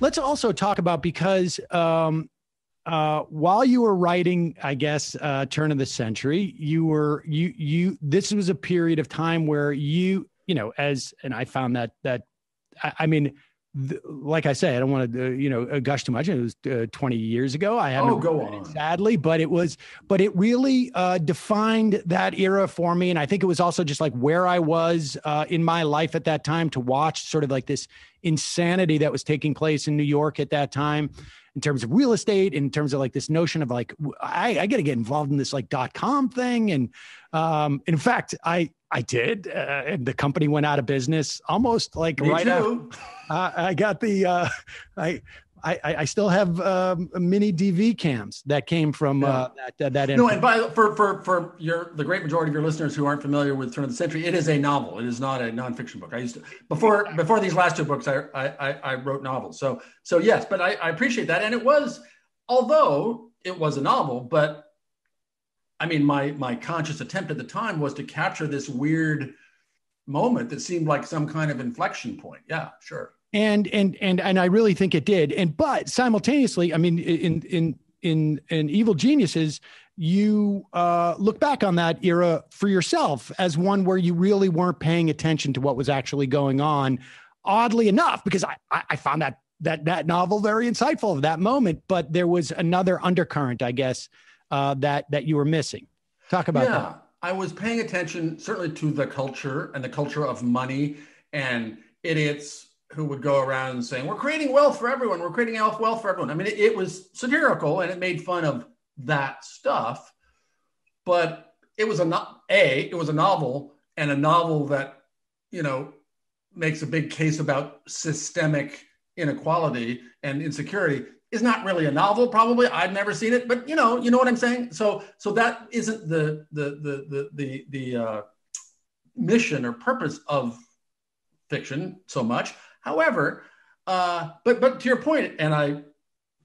let's also talk about because um, uh, while you were writing, I guess, uh, turn of the century, you were you you. This was a period of time where you you know as and I found that that I, I mean like I say, I don't want to, uh, you know, uh, gush too much. It was uh, 20 years ago. I haven't, oh, go on. It, sadly, but it was, but it really uh, defined that era for me. And I think it was also just like where I was uh, in my life at that time to watch sort of like this insanity that was taking place in New York at that time in terms of real estate, in terms of like this notion of like, I, I got to get involved in this like dot com thing. And um, in fact, I, I did, uh, and the company went out of business almost like Me right too. Uh, I got the uh, I, I I still have um, mini DV cams that came from uh, yeah. uh, that that. No, and by for for for your the great majority of your listeners who aren't familiar with Turn of the Century, it is a novel. It is not a nonfiction book. I used to before before these last two books, I I, I wrote novels. So so yes, but I, I appreciate that, and it was although it was a novel, but I mean, my my conscious attempt at the time was to capture this weird moment that seemed like some kind of inflection point. Yeah, sure. And and and and I really think it did. And but simultaneously, I mean, in in in in Evil Geniuses, you uh, look back on that era for yourself as one where you really weren't paying attention to what was actually going on. Oddly enough, because I I found that that that novel very insightful of that moment, but there was another undercurrent, I guess, uh, that that you were missing. Talk about yeah, that. I was paying attention certainly to the culture and the culture of money and idiots who would go around saying, "We're creating wealth for everyone. We're creating wealth for everyone." I mean, it, it was satirical and it made fun of that stuff, but it was a no- a it was a novel and a novel that you know makes a big case about systemic inequality and insecurity is not really a novel probably. I've never seen it but you know you know what i'm saying? So so that isn't the the the the the, the uh, mission or purpose of fiction so much. However uh, but but to your point and i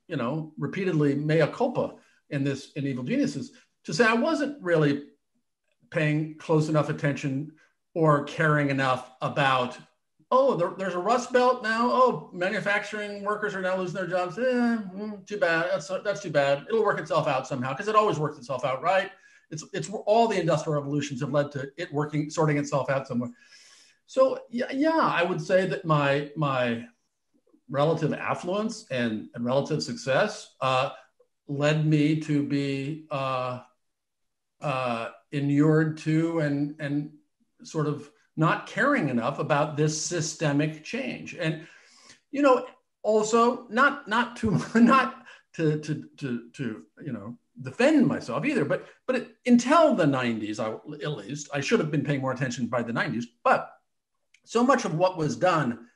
you know repeatedly mea culpa in this in evil geniuses to say i wasn't really paying close enough attention or caring enough about oh, there, there's a rust belt now. Oh, manufacturing workers are now losing their jobs. Eh, mm, too bad. That's that's too bad. It'll work itself out somehow because it always works itself out, right? It's it's all the industrial revolutions have led to it working, sorting itself out somewhere. So yeah, yeah, I would say that my my relative affluence and, and relative success uh, led me to be uh, uh, inured to and and sort of not caring enough about this systemic change. And, you know, also not not to not to to to, to you know defend myself either, but but it, until the 90s, I, at least, I should have been paying more attention by the 90s. But so much of what was done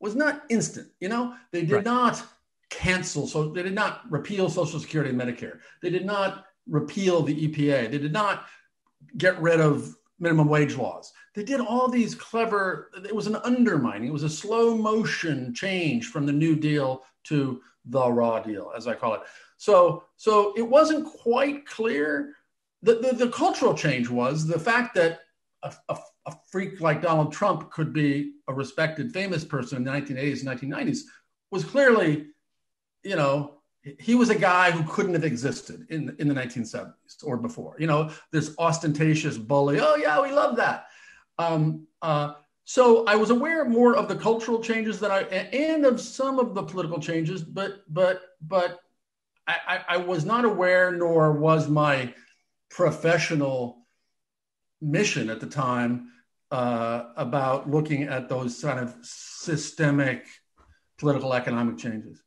was not instant. You know, they did right. not cancel, so they did not repeal Social Security and Medicare. They did not repeal the EPA. They did not get rid of minimum wage laws. They did all these clever, it was an undermining, it was a slow motion change from the New Deal to the raw deal, as I call it. So, so it wasn't quite clear. The, the, the cultural change was the fact that a, a, a, freak like Donald Trump could be a respected, famous person in the 1980s and 1990s was clearly, you know, he was a guy who couldn't have existed in, in the 1970s or before. You know, this ostentatious bully. Oh, yeah, we love that. Um, uh, so I was aware more of the cultural changes that I and of some of the political changes, but but but I, I was not aware, nor was my professional mission at the time uh, about looking at those kind of systemic political economic changes.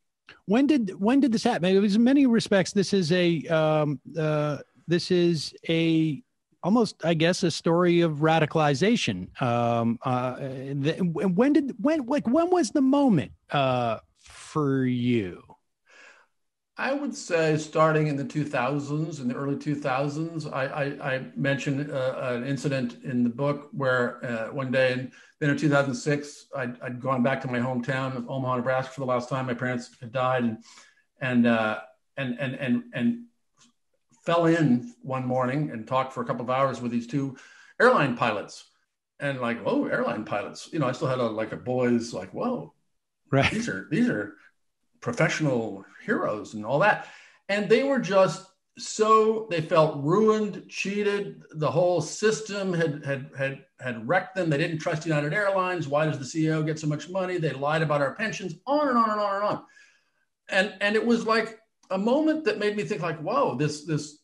When did when did this happen? It was in many respects this is a um, uh, this is a almost I guess a story of radicalization. Um, uh, when did when like when was the moment uh, for you? I would say starting in the 2000s, in the early 2000s, I, I, I mentioned uh, an incident in the book where uh, one day in, then in 2006, I'd, I'd, gone back to my hometown of Omaha, Nebraska for the last time. My parents had died and, and, uh, and, and, and, and fell in one morning and talked for a couple of hours with these two airline pilots. And like, oh, airline pilots, you know, I still had a, like a boys like, whoa, right. These are, these are, professional heroes and all that. And they were just so they felt ruined, cheated. The whole system had had had had wrecked them. They didn't trust United Airlines. Why does the CEO get so much money? They lied about our pensions. On and on and on and on. And and it was like a moment that made me think like, whoa, this this,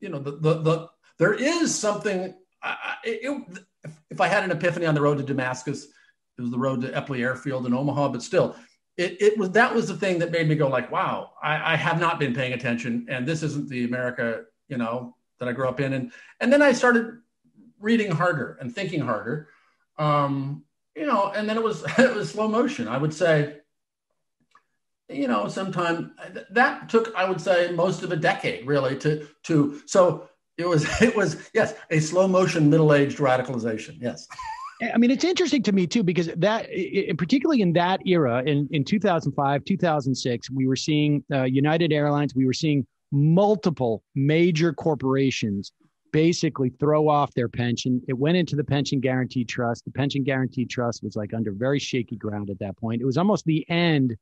you know, the the, the there is something. I, it, if I had an epiphany on the road to Damascus, it was the road to Eppley Airfield in Omaha. But still, it, it was that was the thing that made me go like, wow, I, I have not been paying attention, and this isn't the America, you know, that I grew up in. And and then I started reading harder and thinking harder. Um, you know, and then it was it was slow motion. I would say, you know, sometime that took I would say most of a decade really to to so it was it was yes a slow motion middle aged radicalization yes. I mean, it's interesting to me too because that, particularly in that era, in in 2005, 2006, we were seeing uh, United Airlines, we were seeing multiple major corporations basically throw off their pension. It went into the pension guarantee trust. The pension guarantee trust was like under very shaky ground at that point. It was almost the end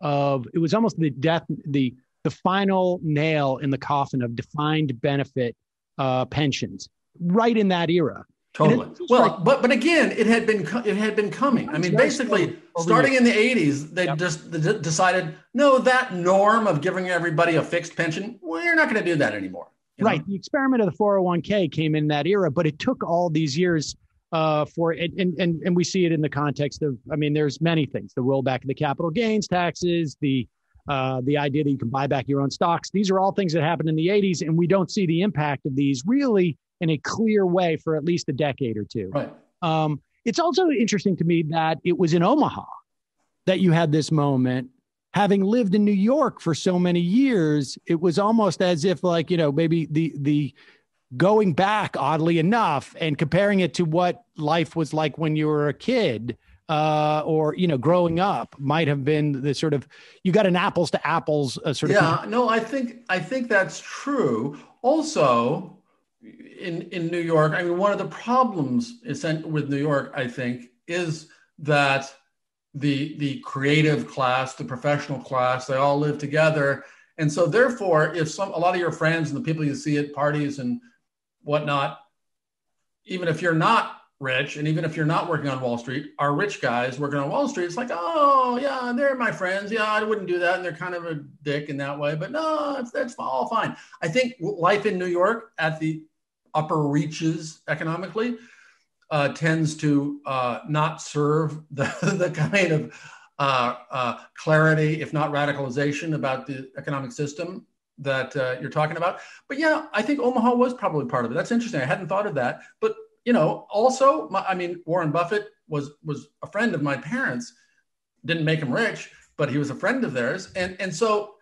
of. It was almost the death, the the final nail in the coffin of defined benefit uh, pensions, right in that era. Totally. Well, like, but but again, it had been it had been coming. I mean, basically, starting in the '80s, they yep. just decided no, that norm of giving everybody a fixed pension, we're not going to do that anymore. Right. Know? The experiment of the 401k came in that era, but it took all these years uh, for it, and, and and we see it in the context of. I mean, there's many things: the rollback of the capital gains taxes, the uh, the idea that you can buy back your own stocks. These are all things that happened in the 80s, and we don't see the impact of these really in a clear way for at least a decade or two. Right. Um, it's also interesting to me that it was in Omaha that you had this moment. Having lived in New York for so many years, it was almost as if, like, you know, maybe the the going back, oddly enough, and comparing it to what life was like when you were a kid, uh, or you know, growing up, might have been the sort of you got an apples to apples uh, sort of. Yeah, no, I think I think that's true. Also, in in New York, I mean, one of the problems with New York, I think, is that the the creative class, the professional class, they all live together, and so therefore, if some a lot of your friends and the people you see at parties and whatnot, even if you're not rich and even if you're not working on Wall Street, are rich guys working on Wall Street. It's like, oh yeah, they're my friends. Yeah, I wouldn't do that, and they're kind of a dick in that way. But no, it's, that's all fine. I think life in New York at the upper reaches economically uh, tends to uh, not serve the, the kind of uh, uh, clarity, if not radicalization, about the economic system that uh, you're talking about. But yeah, I think Omaha was probably part of it. That's interesting. I hadn't thought of that. But you know, also, my, I mean, Warren Buffett was was a friend of my parents. Didn't make him rich, but he was a friend of theirs. And and so,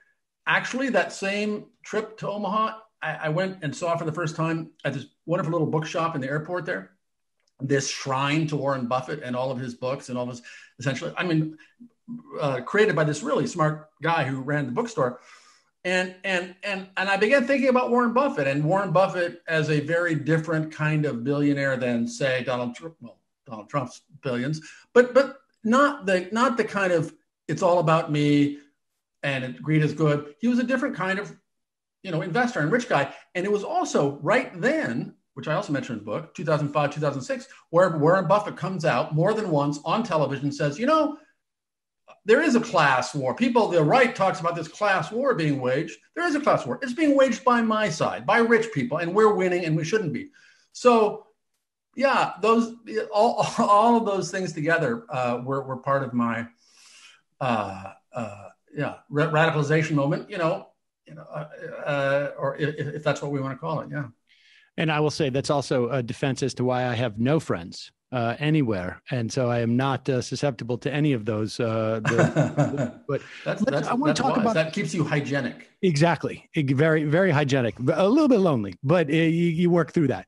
actually, that same trip to Omaha I, I went and saw for the first time at this wonderful little bookshop in the airport there this shrine to Warren Buffett and all of his books and all of his essentially, I mean, uh, created by this really smart guy who ran the bookstore. And and and and I began thinking about Warren Buffett and Warren Buffett as a very different kind of billionaire than say Donald Trump. Well, Donald Trump's billions, but but not the not the kind of it's all about me and greed is good. He was a different kind of you know, investor and rich guy. And it was also right then, which I also mentioned in the book, 2005, 2006, where Warren Buffett comes out more than once on television says, you know, there is a class war. People, the right talks about this class war being waged. There is a class war. It's being waged by my side, by rich people, and we're winning and we shouldn't be. So, yeah, those all, all of those things together uh, were, were part of my uh, uh, yeah radicalization moment. You know, you know, uh, uh, or if, if that's what we want to call it. Yeah. And I will say that's also a defense as to why I have no friends uh, anywhere, and so I am not uh, susceptible to any of those. Uh, the, but that's, that's, I want to talk wise. about that keeps you hygienic. Exactly, very very hygienic. A little bit lonely, but uh, you, you work through that.